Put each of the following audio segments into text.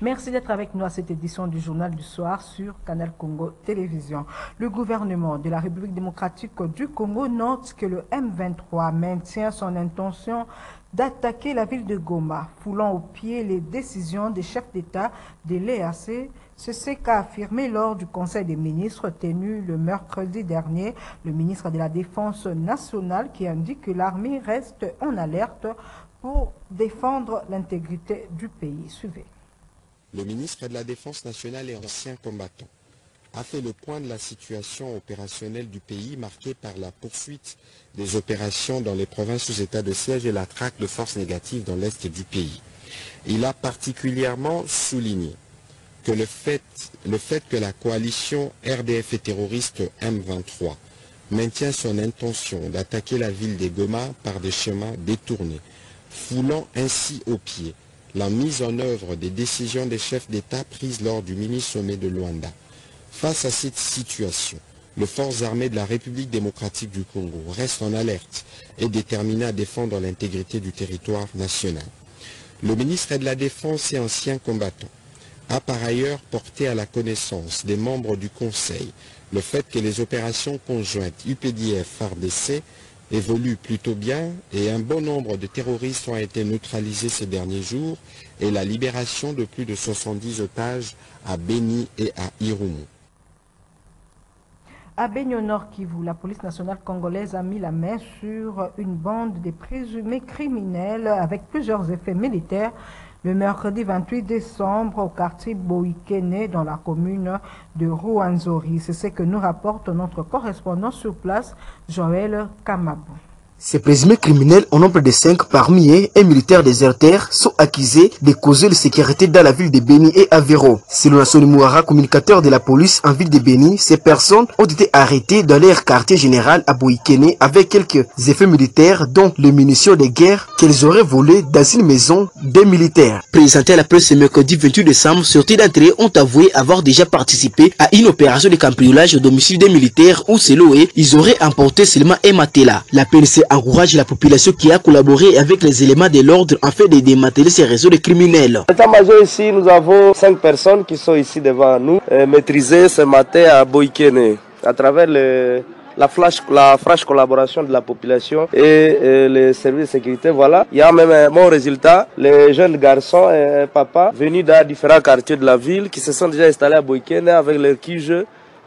Merci d'être avec nous à cette édition du Journal du Soir sur Canal Congo Télévision. Le gouvernement de la République démocratique du Congo note que le M23 maintient son intention d'attaquer la ville de Goma, foulant au pied les décisions des chefs d'État de l'EAC. C'est ce qu'a affirmé lors du Conseil des ministres tenu le mercredi dernier le ministre de la Défense nationale qui indique que l'armée reste en alerte pour défendre l'intégrité du pays. Suivez. Le ministre de la Défense nationale et ancien combattant a fait le point de la situation opérationnelle du pays marquée par la poursuite des opérations dans les provinces sous état de siège et la traque de forces négatives dans l'est du pays. Il a particulièrement souligné que le fait, que la coalition RDF et terroriste M23 maintient son intention d'attaquer la ville des Goma par des chemins détournés, foulant ainsi au pied la mise en œuvre des décisions des chefs d'État prises lors du mini-sommet de Luanda. Face à cette situation, les forces armées de la République démocratique du Congo restent en alerte et déterminées à défendre l'intégrité du territoire national. Le ministre de la Défense et ancien combattant a par ailleurs porté à la connaissance des membres du Conseil le fait que les opérations conjointes UPDF-FARDC évoluent plutôt bien et un bon nombre de terroristes ont été neutralisés ces derniers jours et la libération de plus de 70 otages à Beni et à Irumu. À Benio Nord Kivu, la police nationale congolaise a mis la main sur une bande de présumés criminels avec plusieurs effets militaires le mercredi 28 décembre au quartier Boikene dans la commune de Rouanzori. C'est ce que nous rapporte notre correspondant sur place, Joël Kamabou. Ces présumés criminels, au nombre de cinq parmi eux, un militaire déserteur, sont accusés de causer la sécurité dans la ville de Beni et Avero. Selon Nassoni Mouara, communicateur de la police en ville de Beni, ces personnes ont été arrêtées dans leur quartier général à Boikene avec quelques effets militaires, dont les munitions de guerre qu'elles auraient volées dans une maison des militaires. Présenté à la presse mercredi 28 décembre, d'entre eux ont avoué avoir déjà participé à une opération de cambriolage au domicile des militaires où, selon eux, ils auraient emporté seulement un matelas. La PNC encourage la population qui a collaboré avec les éléments de l'ordre afin de démanteler ces réseaux de criminels. État-major ici, nous avons cinq personnes qui sont ici devant nous, euh, maîtrisées ce matin à Boikene, à travers la flash, collaboration de la population et, euh, les services de sécurité. Voilà, il y a même un bon résultat. Les jeunes garçons et papa venus dans différents quartiers de la ville qui se sont déjà installés à Boikene avec leur quiche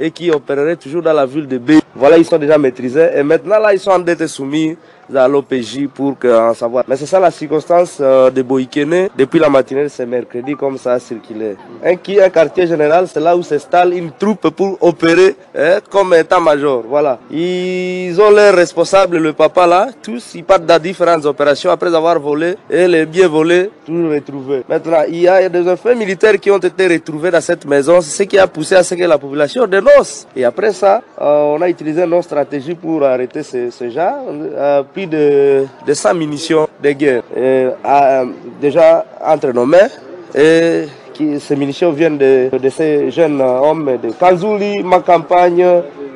et qui opéreraient toujours dans la ville de B. Voilà, ils sont déjà maîtrisés. Et maintenant, là, ils sont en d'être soumis à l'OPJ pour en savoir. Mais c'est ça la circonstance euh, de Boikene. Depuis la matinée de ce mercredi, comme ça a circulé. Un, qui, un quartier général, c'est là où s'installe une troupe pour opérer hein, comme état-major. Voilà. Ils ont leurs responsables, le papa là, tous, ils partent dans différentes opérations après avoir volé et les biens volés, toujours retrouvés. Maintenant, il y a des enfants militaires qui ont été retrouvés dans cette maison. C'est ce qui a poussé à ce que la population dénonce. Et après ça, euh, on a utilisé nos stratégies pour arrêter ce, ce genre. Euh, de, de 100 munitions de guerre euh, déjà entre nos mains et qui, ces munitions viennent de, ces jeunes hommes de Kanzuli, ma campagne,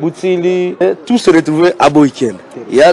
Boutili, tous se retrouver à Boïken.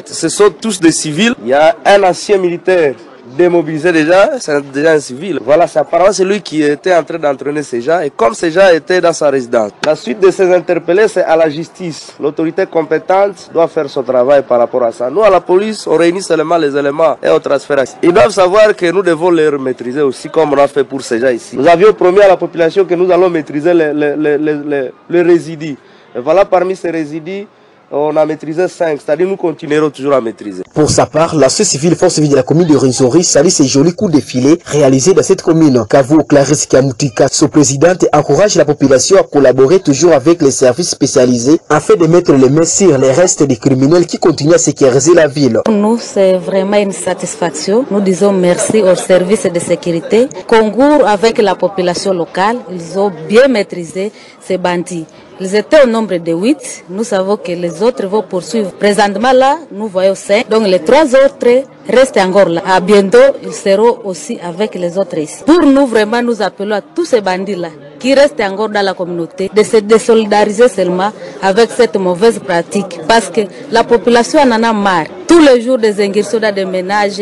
Ce sont tous des civils. Il y a un ancien militaire démobilisé déjà, c'est déjà un civil. Voilà, c'est apparemment c'est lui qui était en train d'entraîner ces gens. Et comme ces gens étaient dans sa résidence, la suite de ces interpellés, c'est à la justice. L'autorité compétente doit faire son travail par rapport à ça. Nous, à la police, on réunit seulement les éléments et on transfère. Ils doivent savoir que nous devons les maîtriser aussi, comme on a fait pour ces gens ici. Nous avions promis à la population que nous allons maîtriser les, les, les, les, résidus. Et voilà, parmi ces résidus, on a maîtrisé 5, c'est-à-dire nous continuerons toujours à maîtriser. Pour sa part, la civile force civile de la commune de Rinzori salue ces jolis coups de filet réalisés dans cette commune. Kavu Clarisse Kiamutika, son présidente, encourage la population à collaborer toujours avec les services spécialisés afin de mettre les mains sur les restes des criminels qui continuent à sécuriser la ville. Pour nous, c'est vraiment une satisfaction. Nous disons merci aux services de sécurité. Concours avec la population locale, ils ont bien maîtrisé ces bandits. Ils étaient au nombre de 8. Nous savons que les autres vont poursuivre. Présentement là, nous voyons 5. Donc les trois autres restent encore là. À bientôt, ils seront aussi avec les autres ici. Pour nous, vraiment, nous appelons à tous ces bandits-là qui restent encore dans la communauté de se désolidariser seulement avec cette mauvaise pratique. Parce que la population en a marre. tous les jours des incursions dans des ménages,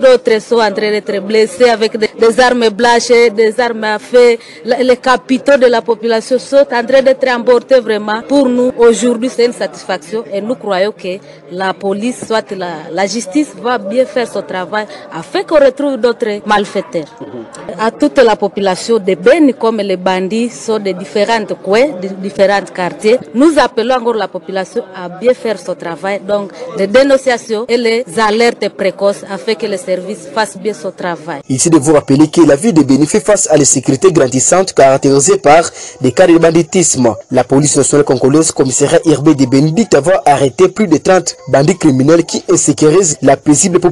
d'autres sont en train d'être blessés avec des, des, armes blanches, des armes à feu. Les capitaux de la population sont en train d'être emportés vraiment. Pour nous, aujourd'hui, c'est une satisfaction et nous croyons que la police, soit la, la justice, va bien faire son travail afin qu'on retrouve d'autres malfaiteurs. À toute la population de Beni, comme les bandits sont de différentes coins, de différents quartiers, nous appelons encore la population à bien faire son travail, donc des dénonciations et les alertes précoces afin que les services fassent bien son travail. Ici de vous rappeler que la ville de Béni fait face à l'insécurité grandissante caractérisée par des cas de banditisme. La police nationale congolaise, commissariat urbain de Béni, dit avoir arrêté plus de 30 bandits criminels qui insécurisent la paisible population.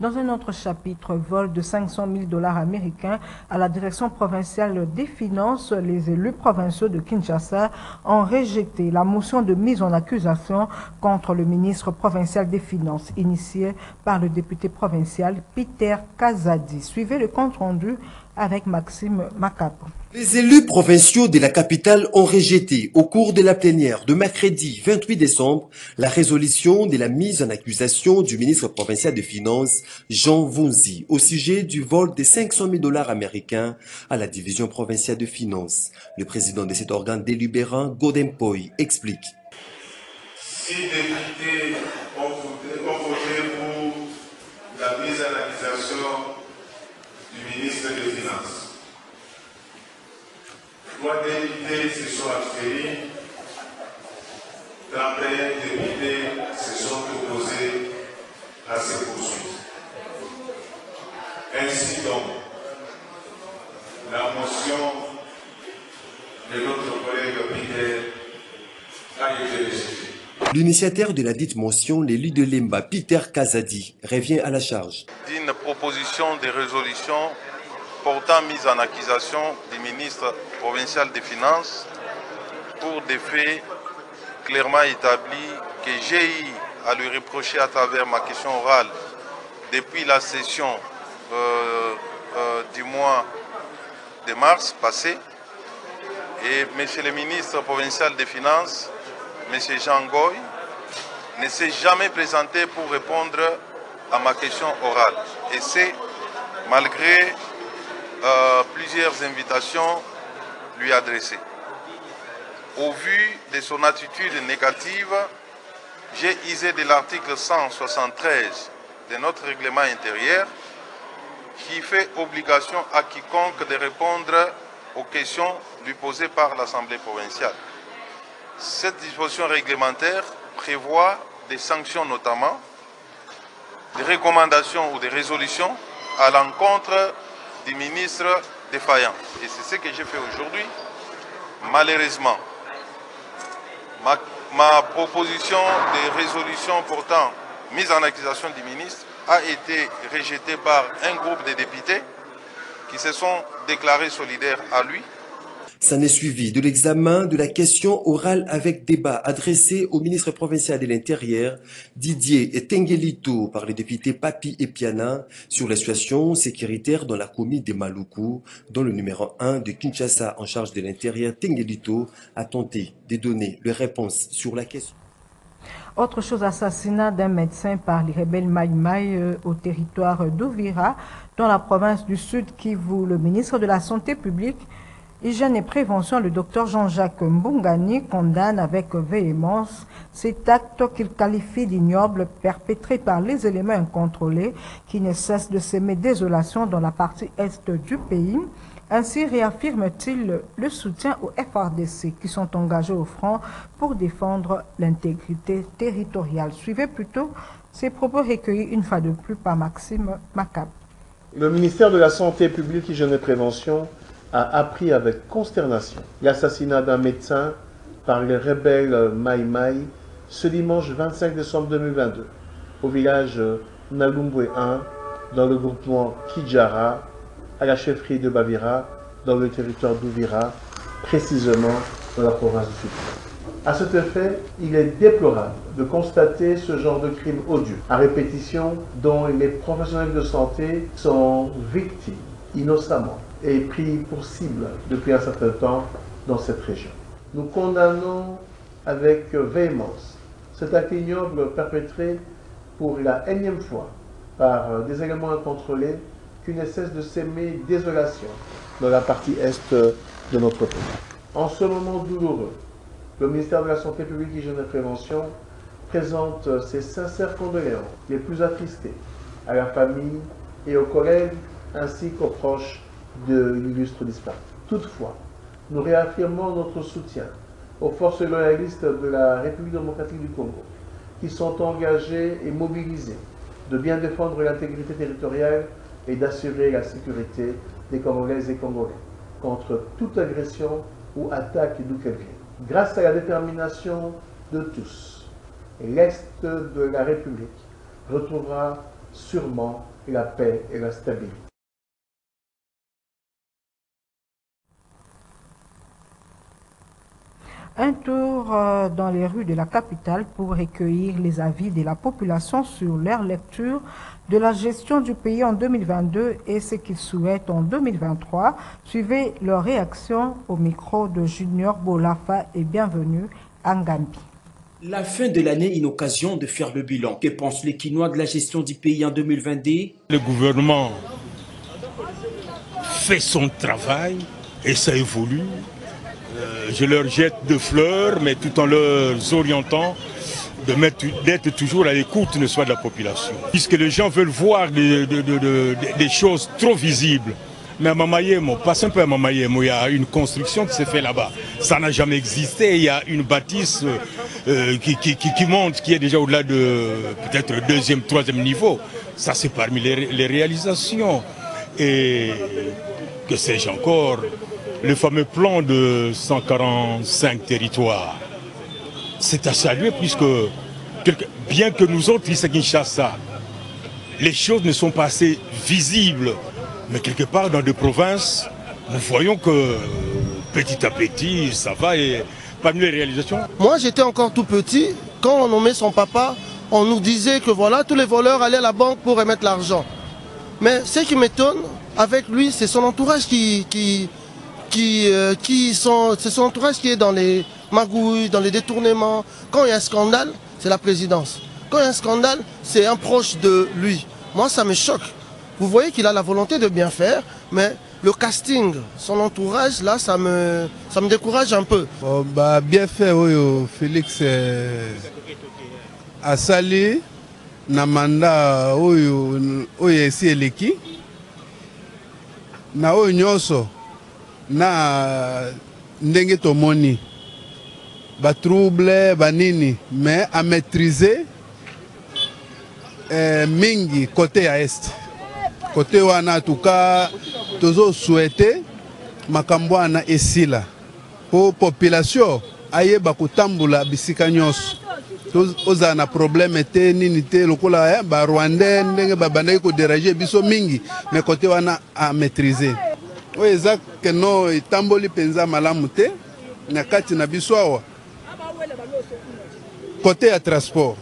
Dans un autre chapitre, vol de 500 000 dollars américains à la direction provinciale des finances, les élus provinciaux de Kinshasa ont rejeté la motion de mise en accusation contre le ministre provincial des Finances initiée par le député provincial Peter Kazadi. Suivez le compte rendu avec Maxime Macapo. Les élus provinciaux de la capitale ont rejeté au cours de la plénière de mercredi 28 décembre la résolution de la mise en accusation du ministre provincial des Finances Jean Vonzi au sujet du vol de 500 000 dollars américains à la division provinciale de finances. Le président de cet organe délibérant, Godempoy, explique. Si députés ont voté, ont voté pour la mise en accusation du ministre des Finances, Trois députés se sont abstenus, 31 députés se sont opposés à ces poursuites. Ainsi donc, la motion de notre collègue Peter a été rejetée. L'initiateur de la dite motion, l'élu de Lemba, Peter Kazadi, revient à la charge. D'une proposition de résolution portant mise en accusation du ministre provincial des Finances pour des faits clairement établis que j'ai eu à lui reprocher à travers ma question orale depuis la session euh, euh, du mois de mars passé. Et Monsieur le ministre provincial des Finances, M. Jean Goy, ne s'est jamais présenté pour répondre à ma question orale. Et c'est malgré euh, plusieurs invitations lui adressées. Au vu de son attitude négative, j'ai isé de l'article 173 de notre règlement intérieur qui fait obligation à quiconque de répondre aux questions lui posées par l'Assemblée provinciale. Cette disposition réglementaire prévoit des sanctions notamment, des recommandations ou des résolutions à l'encontre du ministre défaillant. Et c'est ce que j'ai fait aujourd'hui. Malheureusement, ma, ma, proposition de résolution portant mise en accusation du ministre a été rejetée par un groupe de députés qui se sont déclarés solidaires à lui. Ça n'est suivi de l'examen de la question orale avec débat adressé au ministre provincial de l'Intérieur, Didier Tengelito, par les députés Papi et Piana, sur la situation sécuritaire dans la commune de Maluku, dont le numéro 1 de Kinshasa en charge de l'Intérieur, Tengelito, a tenté de donner les réponses sur la question. Autre chose, assassinat d'un médecin par les rebelles Maï Maï euh, au territoire d'Ouvira, dans la province du Sud Kivu. Le ministre de la Santé publique Hygiène et prévention, le docteur Jean-Jacques Mbungani condamne avec véhémence cet acte qu'il qualifie d'ignoble perpétré par les éléments incontrôlés qui ne cessent de s'aimer désolation dans la partie est du pays. Ainsi réaffirme-t-il le soutien aux FRDC qui sont engagés au front pour défendre l'intégrité territoriale. Suivez plutôt ces propos recueillis une fois de plus par Maxime Macab. Le ministère de la Santé publique, Hygiène et Prévention a appris avec consternation l'assassinat d'un médecin par les rebelles Maï Maï ce dimanche 25 décembre 2022 au village Nalumbwe 1 dans le groupement Kijara à la chefferie de Bavira dans le territoire d'Ouvira, précisément dans la province du Sud. À cet effet, il est déplorable de constater ce genre de crime odieux à répétition dont les professionnels de santé sont victimes innocemment et pris pour cible depuis un certain temps dans cette région. Nous condamnons avec véhémence Cet acte ignoble perpétré pour la énième fois par des éléments incontrôlés qui ne cessent de s'aimer désolation dans la partie est de notre pays. En ce moment douloureux, le ministère de la Santé publique, Hygiène et Prévention présente ses sincères condoléances les plus attristées à la famille et aux collègues ainsi qu'aux proches de l'illustre disparu. Toutefois, nous réaffirmons notre soutien aux forces loyalistes de la République démocratique du Congo qui sont engagées et mobilisées de bien défendre l'intégrité territoriale et d'assurer la sécurité des Congolaises et Congolais contre toute agression ou attaque d'où qu'elle vienne. Grâce à la détermination de tous, l'Est de la République retrouvera sûrement la paix et la stabilité. Un tour dans les rues de la capitale pour recueillir les avis de la population sur leur lecture de la gestion du pays en 2022 et ce qu'ils souhaitent en 2023. Suivez leur réaction au micro de Junior Bolafa et bienvenue à Ngambi. La fin de l'année, une occasion de faire le bilan. Que pensent les Quinois de la gestion du pays en 2022 Le gouvernement fait son travail et ça évolue. Euh, je leur jette de fleurs, mais tout en leur orientant d'être toujours à l'écoute, ne soit de la population. Puisque les gens veulent voir des, choses trop visibles. Mais à Mamayemo, un peu à Mamayemo, il y a une construction qui s'est faite là-bas. Ça n'a jamais existé. Il y a une bâtisse euh, qui, monte, qui est déjà au-delà de peut-être le deuxième, troisième niveau. Ça, c'est parmi les, réalisations. Et que sais-je encore? Le fameux plan de 145 territoires. C'est à saluer puisque, bien que nous autres, ici à Kinshasa, les choses ne sont pas assez visibles mais quelque part, dans des provinces, nous voyons que petit à petit, ça va et parmi les réalisations. Moi, j'étais encore tout petit. Quand on nommait son papa, on nous disait que voilà, tous les voleurs allaient à la banque pour remettre l'argent. Mais ce qui m'étonne avec lui, c'est son entourage qui, qui, euh, qui sont, c'est son entourage qui est dans les magouilles, dans les détournements. Quand il y a un scandale, c'est la présidence. Quand il y a un scandale, c'est un proche de lui. Moi, ça me choque. Vous voyez qu'il a la volonté de bien faire, mais le casting, son entourage, là, ça me, ça me décourage un peu. Bon, bah, bien fait, oui, Félix euh, Asali, na mandat oyo oyo esi eleki na oyo na ndenge tomoni batrouble banini mais amaîtrise eh, mingi côté ya este kote wana tuka tozoswete makambo wana esila. Mpo population ayeba kotambola bisika nyonso. Ozala na probleme te nini te lokola barwandais ndenge babandaki koderange biso mingi me kote wana amaîtrise oyo eza keno etamboli mpenza malamu te na kati na biso awa. Kote ya transport.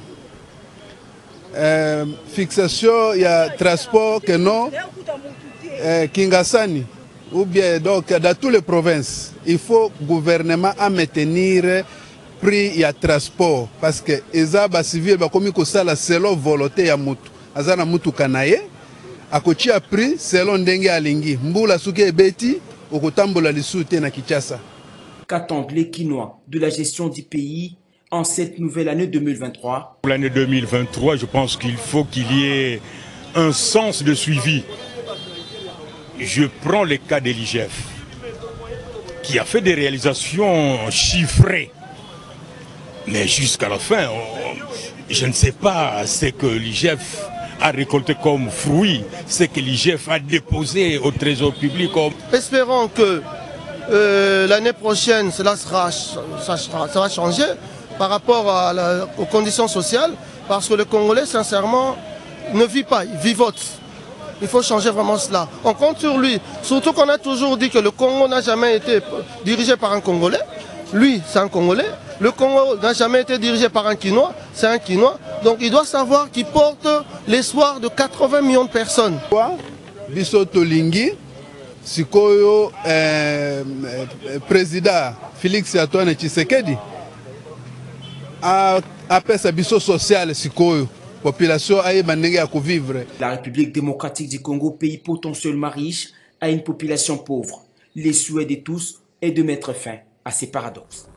Euh, fixation ya transport que non euh, Kingasani ou bien donc dans toutes les provinces il faut gouvernement à maintenir prix ya transport parce que eza bacivile bakomi kosala selon volonté ya mutu. Aza na mutuka na ye akotia prix selon ndenge alingi mbula soki ebeti okotambola lisusu te na kinshasa qu'attendent les quinois de la gestion du pays en cette nouvelle année 2023 Pour l'année 2023, je pense qu'il faut qu'il y ait un sens de suivi. Je prends le cas de l'IGF, qui a fait des réalisations chiffrées. Mais jusqu'à la fin, on, je ne sais pas ce que l'IGF a récolté comme fruit, ce que l'IGF a déposé au trésor public. Espérons que euh, l'année prochaine, cela sera, ça, va changer par rapport à aux conditions sociales, parce que le Congolais, sincèrement, ne vit pas, il vivote. Il faut changer vraiment cela. On compte sur lui. Surtout qu'on a toujours dit que le Congo n'a jamais été dirigé par un Congolais. Lui, c'est un Congolais. Le Congo n'a jamais été dirigé par un Quinois. C'est un Quinois. Donc il doit savoir qu'il porte l'espoir de 80 millions de personnes. Biso Tolingi, Sikoyo, euh, président Félix Antoine Tshisekedi, apesa biso sociale sikoyo population ya kovivre La République démocratique du Congo, pays potentiellement riche, a une population pauvre. Les souhaits de tous est de mettre fin à ces paradoxes.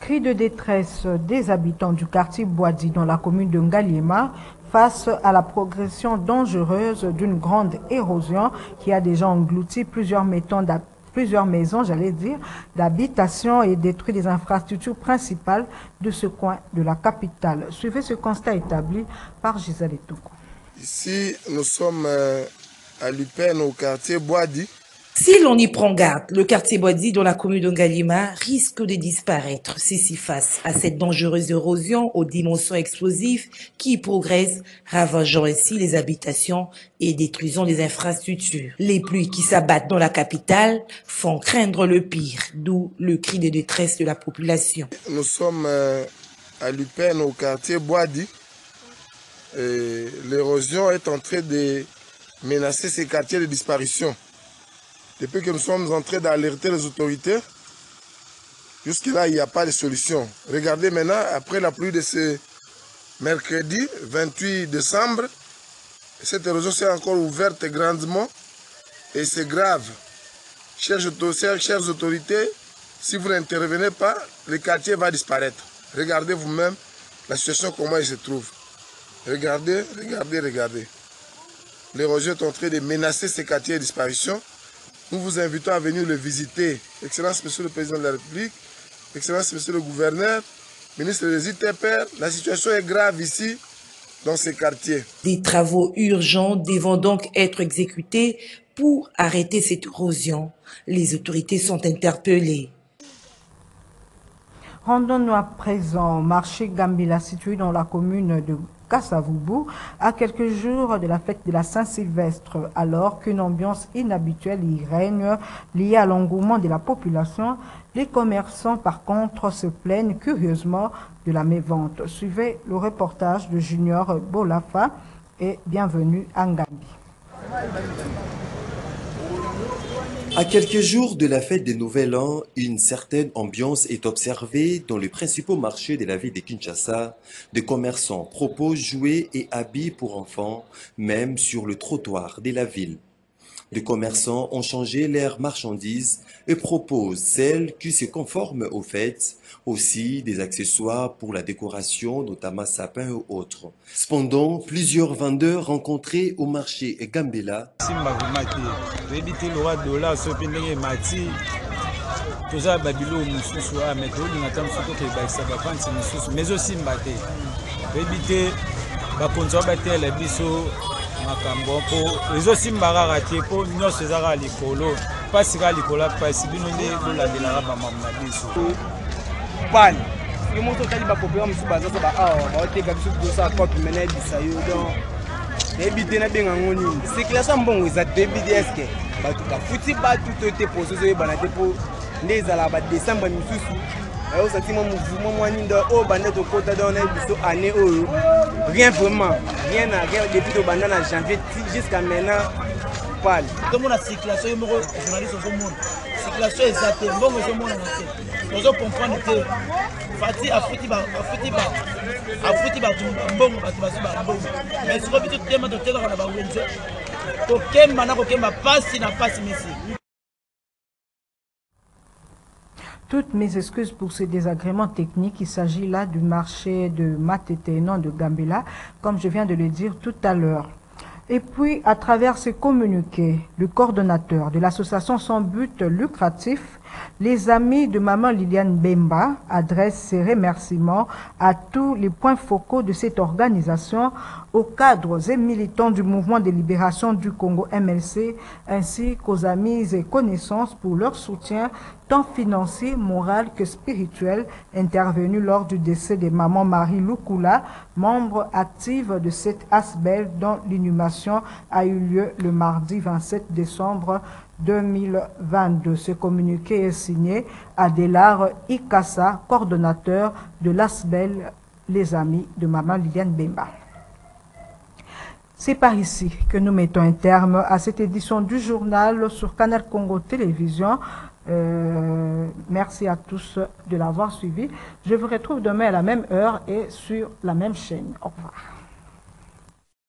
Cri de détresse des habitants du quartier Boadi dans la commune de Ngaliema face à la progression dangereuse d'une grande érosion qui a déjà englouti plusieurs maisons j'allais dire, d'habitation et détruit les infrastructures principales de ce coin de la capitale. Suivez ce constat établi par Gisèle Etoukou. Ici, nous sommes euh, à Lupin, au quartier Boadi. Si l'on y prend garde, le quartier Boadi dans la commune de Ngalima risque de disparaître. Ceci face à cette dangereuse érosion aux dimensions explosives qui progresse, ravageant ainsi les habitations et détruisant les infrastructures. Les pluies qui s'abattent dans la capitale font craindre le pire, d'où le cri de détresse de la population. Nous sommes euh, à Lupin, au quartier Boadi. Et L'érosion est en train de menacer ces quartiers de disparition. Depuis que nous sommes en train d'alerter les autorités, jusque-là, il n'y a pas de solution. Regardez maintenant, après la pluie de ce mercredi 28 décembre, cette érosion s'est encore ouverte grandement et c'est grave. Chers, autorités, si vous n'intervenez pas, le quartier va disparaître. Regardez vous-même la situation, comment il se trouve. Regardez, regardez, regardez. L'érosion est en train de menacer ces quartiers de disparition. Nous vous invitons à venir le visiter. Excellence, Monsieur le Président de la République, Excellence, Monsieur le Gouverneur, ministre des ITPR, la situation est grave ici, dans ces quartiers. Des travaux urgents devront donc être exécutés pour arrêter cette érosion. Les autorités sont interpellées. Rendons-nous à présent au marché Gambila situé dans la commune de Kassavubu à quelques jours de la fête de la Saint-Sylvestre alors qu'une ambiance inhabituelle y règne liée à l'engouement de la population. Les commerçants par contre se plaignent curieusement de la mévente. Suivez le reportage de Junior Bolafa et bienvenue à Ngambi. À quelques jours de la fête des Nouvel An, une certaine ambiance est observée dans les principaux marchés de la ville de Kinshasa. Des commerçants proposent jouets et habits pour enfants, même sur le trottoir de la ville. Les commerçants ont changé leurs marchandises et proposent celles qui se conforment aux fêtes, aussi des accessoires pour la décoration, notamment sapins et autres. Cependant, plusieurs vendeurs rencontrés au marché Gambela makambo mpo ezosimba kaka te mpo nyonso eza kaka likolo. Mpasi kaka likolo mpasi bino nde bolandelaka bamambo na biso. Pane yo moto otali bapopera mosusu baza so baawa baoteka biso tosala cope mena yebisa yo donc. Nayebi te nabenga ngo nini? Circulation mbongo eza toyebi te eske bato bafuti bato to te poso ezoyebana te mpo nde ezalaka badécembre misusu osanti mwa mouvement mwa nini oyo banda tokota donc nayebi biso année oyo rien vraiment. Rien na rien. Depuis tobanda na janvier jusqu'à maintenant pale tomona circulation yo moko journaliste ozomona circulation eza te mbongo ezomonana te tozokomprendre te fati afuti bato mbongo bato bazwi bambongo mais sikoyo biso tema totekaka na bawenze kokemba na kokemba pasi na pasi misi Toutes mes excuses pour ces désagréments techniques. Il s'agit là du marché de Matete et non de Gambela, comme je viens de le dire tout à l'heure. Et puis, à travers ces communiqués, le coordonnateur de l'association sans but lucratif, les amis de maman Liliane Bemba adressent ses remerciements à tous les points focaux de cette organisation, aux cadres et militants du mouvement de libération du Congo MLC, ainsi qu'aux amis et connaissances pour leur soutien tant financier, moral que spirituel, intervenu lors du décès de maman Marie Lukula, membre active de cette ASBEL dont l'inhumation a eu lieu le mardi 27 décembre 2022. Ce communiqué est signé Adélar Ikassa, coordonnateur de l'ASBEL, les amis de maman Liliane Bemba. C'est par ici que nous mettons un terme à cette édition du journal sur Canal Congo Télévision. Euh, merci à tous de l'avoir suivi. Je vous retrouve demain à la même heure et sur la même chaîne. Au revoir.